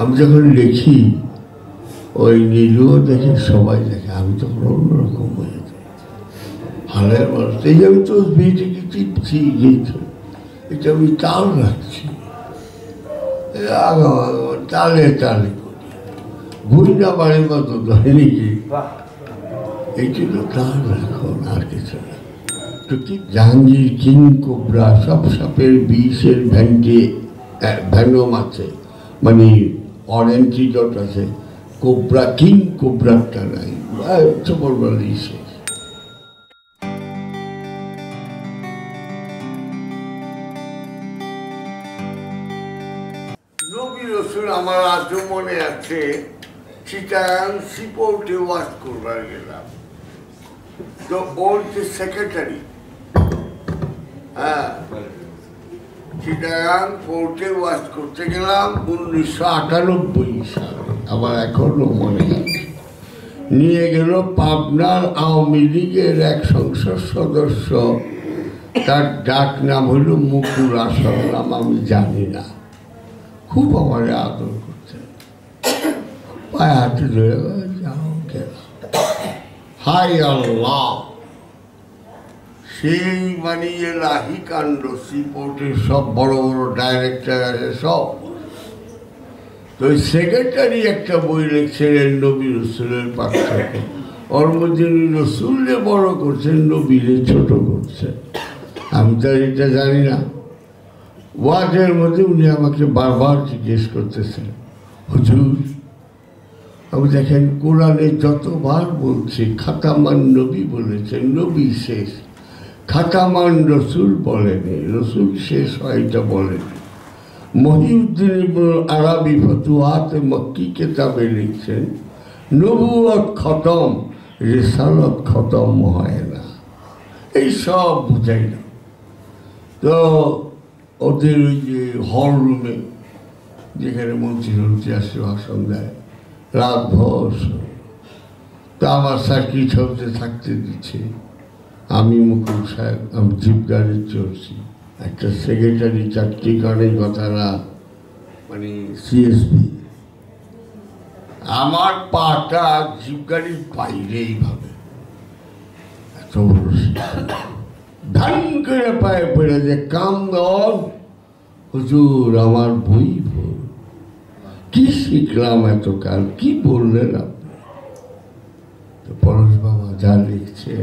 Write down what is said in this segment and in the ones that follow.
আমি যখন লিখি ওই নিজেও দেখে সবাই দেখে আমি তখন অন্যরকম হয়ে যাই হালের মানুষ এই আমি তো বিয়েটিকে টিপছি গীত। এটা আমি তাল রাখছি তালে তালে করি। ঘুরিনা বাড়ির মতো ধরে নাকি এই জন্য তাল রাখো আর কিছু না। তো কি জাহাঙ্গীর কিং কোবরা সব সাপের বিষের ভ্যান্ডে ভ্যানম আছে। মানে অরেঞ্জিডট আছে, কোবরা কিং কোবরাটা নাই রসুল আমার আজও মনে আছে সিপোর্টে ওয়াশ করবার গেলাম। তো ওর যে সেক্রেটারি হ্যাঁ চিটাগাং পোর্টে ওয়াশ করতে গেলাম উনিশশো আটানব্বই সালে। আমার এখনও মনে আছে। নিয়ে গেল পাবনার আওয়ামী লীগের এক সংসদ সদস্য। তার ডাক নাম হলো মুকুল আসল নাম, আমি জানি না। খুব আমার আদর করছে পায়ে হাতে ধরে যাও গেলাম। হাই আল্লাহ! সেই মানে লাহি কাণ্ড সিপোর্টের সব বড় বড় ডাইরেক্টর আছে, সব। তো ওই সেক্রেটারি একটা বই লিখছিলেন নবী রসুলের পার্থক্য ওর মধ্যে রসুলকে বড় করছেন নবীরে ছোট করছেন। আমি তো এটা জানি না। ওয়াজের মধ্যে উনি আমাকে বারবার জিজ্ঞেস করতেছেন, হুজুর আমি দেখেন কোরআনে যতবার বলছে, খাতামান নবী বলেছেন, নবী শেষ। খাতামান রসুল বলেনি, রসুল শেষ হয় এটা বলেনি। মহিউদ্দিন আরবি ফতুয়াত মক্কি কেতাবে লিখছেন নবুয়ত খতম, রেসালত খতম হয় না। এই সব বুঝাই না। তো ওদের ওই যে হল রুমে, যেখানে মন্ত্রী মন্ত্রী আসে ভাষণ দেয়, রাত ভর। তা আমার চাকরি চলতে থাকতে দিচ্ছে? আমি মুকুল সাহেব, আমি জিপ গাড়ি চলছি। একটা সেক্রেটারি গাড়ির কথা না মানে সিএসপি আমার পাটা জিপ গাড়ির বাইরে এইভাবে এত বড় ধান করে পায়ে পড়ে যে, কাম দল, হুজুর, আমার বই কি শিখলাম এতকাল? কি বললেন আপনি? তো পরশ বাবা যা লিখছে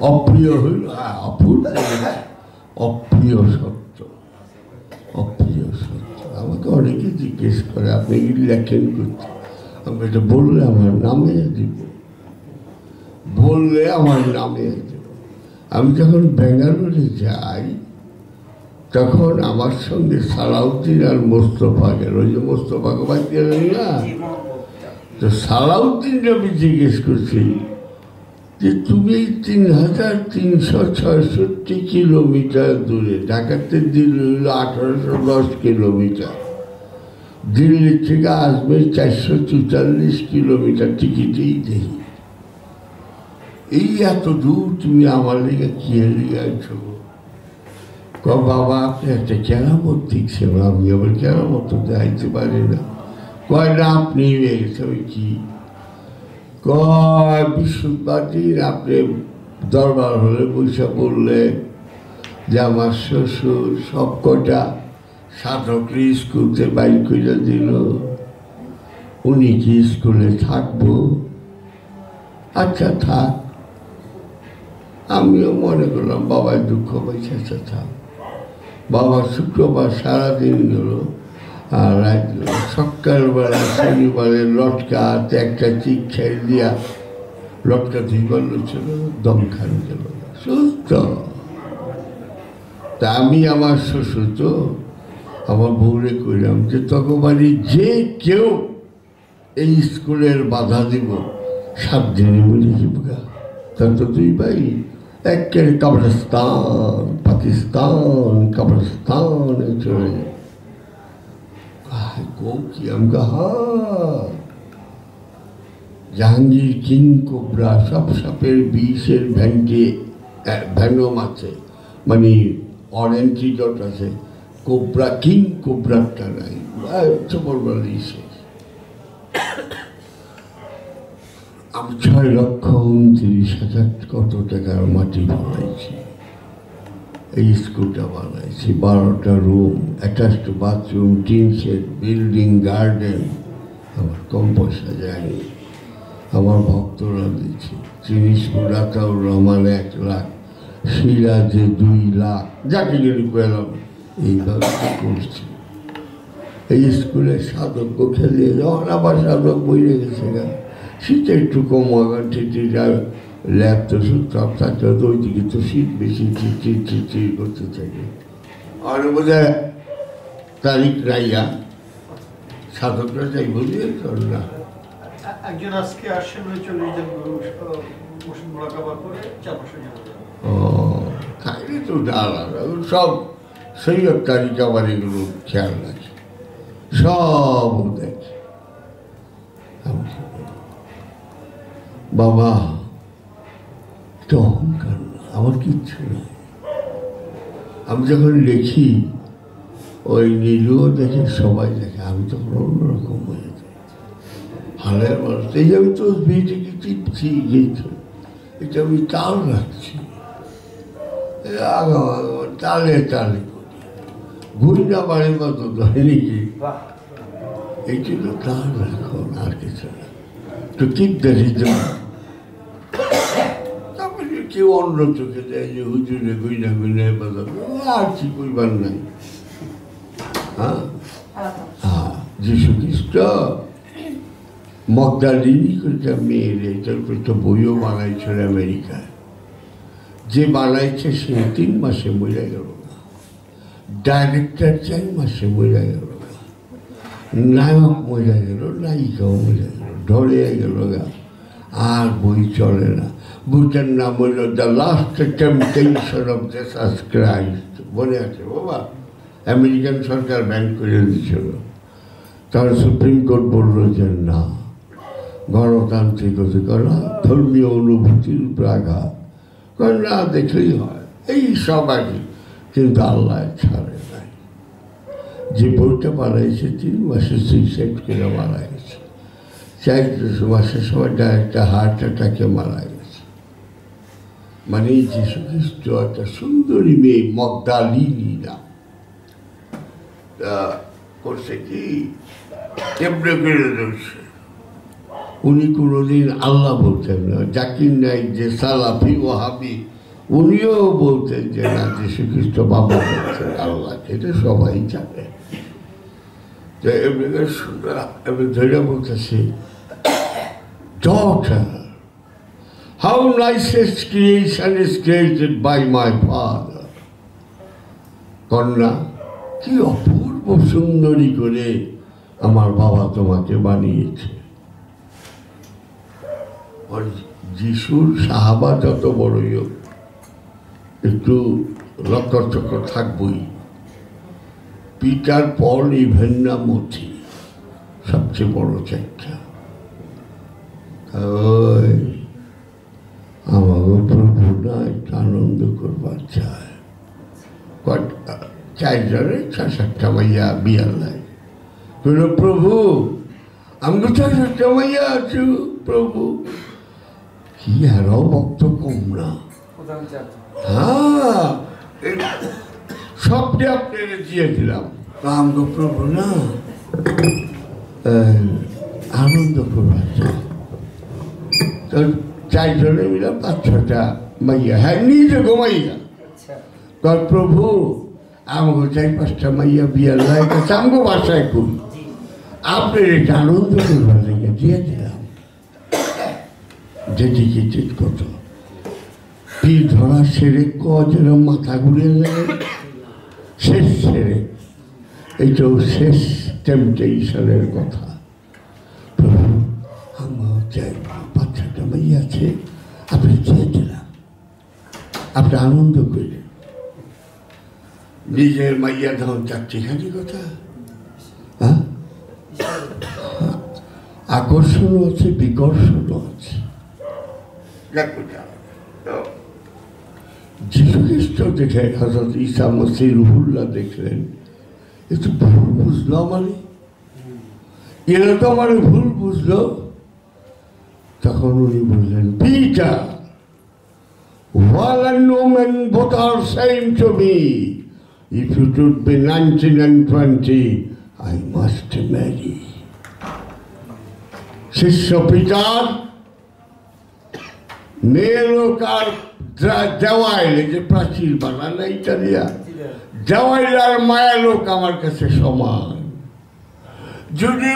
অপ্রিয় হইল? হ্যাঁ অপূর্ব অপ্রিয় সত্য। অপ্রিয় সত্য। আমাকে অনেকে জিজ্ঞেস করে, আপনি কি লেখেন করতে আমি এটা বললে আমার নামে দিব। বললে আমার নামে দিব। আমি যখন ব্যাঙ্গালোরে যাই, তখন আমার সঙ্গে সালাউদ্দিন আর মোস্তফা গেল। ওই যে মোস্তফাকে বাদ গেলেন না? তো সালাউদ্দিন আমি জিজ্ঞেস করছি যে তুমি তিন হাজার তিনশো ছয়ষট্টি কিলোমিটার দূরে, ঢাকাতে দিল্লি হইল আঠারোশো দশ কিলোমিটার, দিল্লি থেকে আসবে চারশো চুয়াল্লিশ কিলোমিটার, টিকিটেই দেখি এই এত দূর তুমি আমার লেগে কি আছো ক বাবা, আপনি একটা কেরামত দেখছেন আমি আবার কেরামত দেখাইতে পারি না। কয় না, আপনি গেছে কি কয় বিশ্ববাদীর আপনি দরবার হলে বৈশা বললেন যে আমার শ্বশুর সব কটা সাধকরি স্কুলতে বাইর করে দিল। উনি কি স্কুলে থাকব? আচ্ছা থাক। আমিও মনে করলাম বাবার দুঃখ পয়সা থাক। বাবা শুক্রবার সারাদিন গেল আর সকালবেলা শনিবারে লটকাতে একটা চিক ছেড়ে দিয়া লটকা বলল ছিল দম খান গেল সুস্থ? তা আমি আমার শ্বশুর তো, আমার বউরে কইলাম যে তকবারি যে কেউ এই স্কুলের বাধা দিব সাত দিনে মরে জীবিকা তার তো দুই ভাই, একের কবরস্তান, পাকিস্তান, কবরস্তানে চলে যায়। গো কি আমকা জাহাঙ্গীর কিং কোবরা সব সাপের বিষের ভ্যান্ডে ভ্যানম আছে মানে অরেঞ্জিডট আছে কোবরা কিং কোবরাটা নাই আমি ছয় লক্ষ উনত্রিশ হাজার কত টাকার মাটি বানাইছি এই স্কুলটা বানাইছি। বারোটা room attached bathroom tin shed building garden আমার কম পয়সা যায়নি। আমার ভক্তরা দিয়েছে জিনিসপুর আতাউর রহমান এক লাখ সিরাজে দুই লাখ, যাকে গেলে পেলাম এইভাবে করছি। এই স্কুলে সাধক খেলিয়ে যখন আবার সাধক বইয়ে গেছে শীতে একটু কম হয় ঠিটি যায় ল্যাব তো সব থাকতে হতো ওই দিকে তো শীত বেশি চিচি চিচি করতে থাকে। আর বোধ তারিখ রাইয়া সাধকরা যাই বলি না? একজন আজকে আসছেন ওই চল্লিশ জন ওষুধ মোড়াকাবার করে চার ও খাইলে তো আলাদা সব সেই তারিখ আবার এগুলো খেয়াল রাখি। সব দেখে। বাবা তো অহংকার না আমার কিচ্ছু নাই। আমি যখন লিখি, ওই নীলুও দেখে, সবাই দেখে, আমি তখন অন্যরকম হয়ে যাই। হালের মানুষ, এই যে আমি তো বিয়েটিকে চিপছি গেছি এটা আমি তাল রাখছি। তালে তালে ঘুরি না বাড়ির মতো ধরে কি এই জন্য তাল রাখো, আর কিছু না। তো রিজন তারপরে কেউ অন্য চোখে দেয় যে, হুজুরে গুইনা গুইনা বাজাবে আর কি কইবার নাই? হ্যাঁ? হ্যাঁ যিশু খ্রিস্ট মগদালিনী করে মেয়ের এটার তো বইও বানাইছিল আমেরিকায়। যে বানাইছে সে তিন মাসে মরে গেল। না ডাইরেক্টর চার মাসে মরে গেল। না নায়ক মরে গেল, নায়িকাও মরে গেল, ঢলে গেল গা। আর বই চলে না। বইটার নাম হইল the last temptation of Jesus Christ মনে আছে, বাবা? আমেরিকান সরকার ব্যান করে দিয়েছিল। তার সুপ্রিম কোর্ট বলল যে, না, গণতান্ত্রিক অধিকার ধর্মীয় অনুভূতির উপর আঘাত না, দেখলেই হয়। এই সব আগে কিন্তু আল্লাহ ছাড়ে নাই। যে বইটা বানাইছে তিন মাসে সুইসাইড করে মারা গেছে। চার মাসের সময় একটা হার্ট অ্যাটাকে মারা মানে যিশু খ্রিস্ট একটা সুন্দরী মেয়ে মগদালিনী না তা করছে কি? উনি কোনোদিন আল্লাহ বলতেন না। জাকির নাই যে সালাফি ওহাবি উনিও বলতেন যে না যীশু খ্রিস্ট বাবা বলছেন আল্লাহ, এটা সবাই জানে। তো এমনি সুন্দর, এমনি ধরে বলতেছি daughter how nicest creation is created by my father? কন্যা, কি অপূর্ব সুন্দরী করে আমার বাবা তোমাকে বানিয়েছে। যিশুর সাহাবা যত বড়ই হোক, একটু লক্কর চক্কর থাকবই। পিতার পর ইভেন্না মথি সবচেয়ে বড় চাইটা ওই আমাকে প্রভু না একটু আনন্দ করবার চায়। চারজনে ছ সাতটা মাইয়া বিয়ার নাই। লাগে প্রভু আমি তো ছ সাতটা মাইয়া আছো প্রভু। কি আরও ভক্ত কম না হ্যাঁ সবটি আপনাকে দিয়ে দিলাম। আমগো প্রভু না। আনন্দ করবার তো চারজনে মিলে পাঁচ ছটা মাইয়া। হ্যাঁ নিজে ঘুমাইয়া কর প্রভু আমাকে চার পাঁচটা মাইয়া বিয়ার লাগে আমগো বাসায় করি আপনার এটা আনন্দ করবার লেগে দিয়ে দিলাম। ডেডিকেটেড কত পীর ধরা সেরে কজের মাথা ঘুরে যায় শেষ সেরে। এইটাও শেষ টেম্পটেশনের কথা। আছে আপনি চেয়ে দিলাম আপনি আনন্দ করলেন। নিজের মাইয়া ধান চারটিখানি কথা? হ্যাঁ? আছে, বিকর্ষণও আছে। যিশু খ্রিস্ট দেখে হজরত ঈসা মসি রুহুল্লাহ দেখলেন, একটু ভুল বুঝলো মানে এরা তো আমার ভুল বুঝলো। তখন উনি বললেন পিটা While and woman both are same to me. If you should be 19 and 20, I must marry. শিষ্য পিতার মেয়ে লোক আর যা- দেওয়াইলে যে প্রাচীর বানালে ইটালিয়া দেওয়াইল আর মায়া লোক আমার কাছে সমান যদি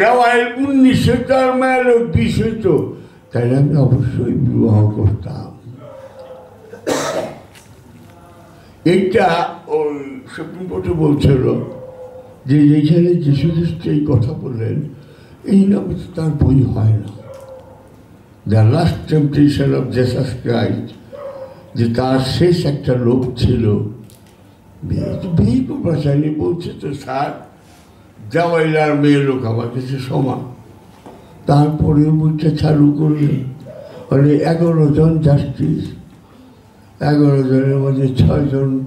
দেওয়াইল উনিশ হইতো আর মায়া লোক বিশ হইতো তাহলে আমি অবশ্যই বিবাহ করতাম। এইটা ওই সুপ্রিম কোর্টে বলছিল যে যেখানে যীশু খ্রিস্ট এই কথা বললেন, এই নামে তার বই হয় না। The last temptation of Jesus Christ যে তার শেষ একটা লোক ছিল। বিয়ে চাইনি বলছে তো স্যার জামাইলার মেয়ে লোক আমার কাছে সমান। তারপরে বইটা চালু করলেন মানে এগারো জন জাস্টিস এগারো জনের মধ্যে ছয়জন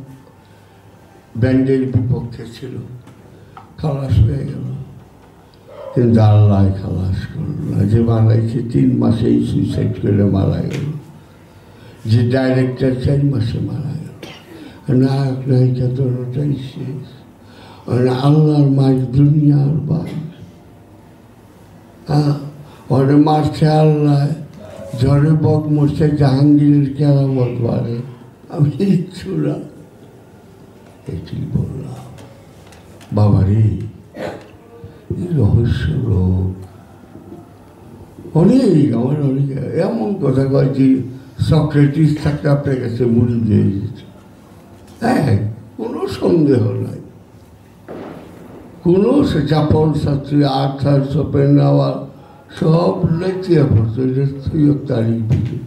ব্যান্ডের বিপক্ষে ছিল। খালাস হয়ে গেল। কিন্তু আল্লাহ খালাস করল না। যে মারাইছে তিন মাসেই সুইসাইড করে মারা গেল। যে ডাইরেক্টর চার মাসে মারা গেল। নায়ক নায়িকা দোনোটাই শেষ। মানে আল্লাহর মাস দুনিয়ার বাস হ্যাঁ ওরে মারছে আল্লাহ ঝড়ে বক মরছে জাহাঙ্গীরের কেরামত বাড়ে আমি ইচ্ছু না এটি বললাম বাবারে রহস্য রোগ অনেক আমার অনেক এমন কথা কয় যে সক্রেটিস থাকতে আপনার কাছে মুড়ি দিয়ে দিচ্ছে হ্যাঁ কোনো সন্দেহ নাই জাপান ছাত্রী আর্থার সোপেন নেওয়ার সব লেখিয়া পড়তো তুইও তারিখ দিকে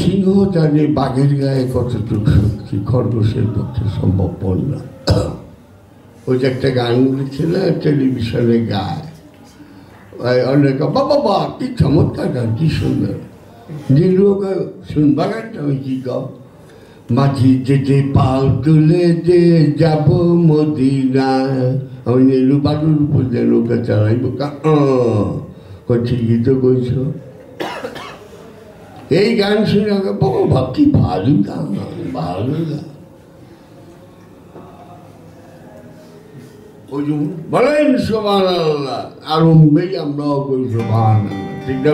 সিংহ জানে বাঘের গায়ে কতটুকু শক্তি, খরগোশের পক্ষে সম্ভবপর না। ওই যে একটা গান লিখছিল টেলিভিশনে গায়। অনেক বাবা বা কি চমৎকার গান, কি সুন্দর। নীলুক শুনবা গানটা ওই কি গাও মাঝি যেতে পাল তুলে যে যাব মদিনা। আমি নীলু বালুর উপর যে নৌকা চালাইব। ঠিকই তো কইছ? এই গান শুনে বাবা ভাব, কি ভালো গান ভালো গান। বলেন সোমান আল্লাহ আরম্ভেই আমরাও করি সোমান ঠিক না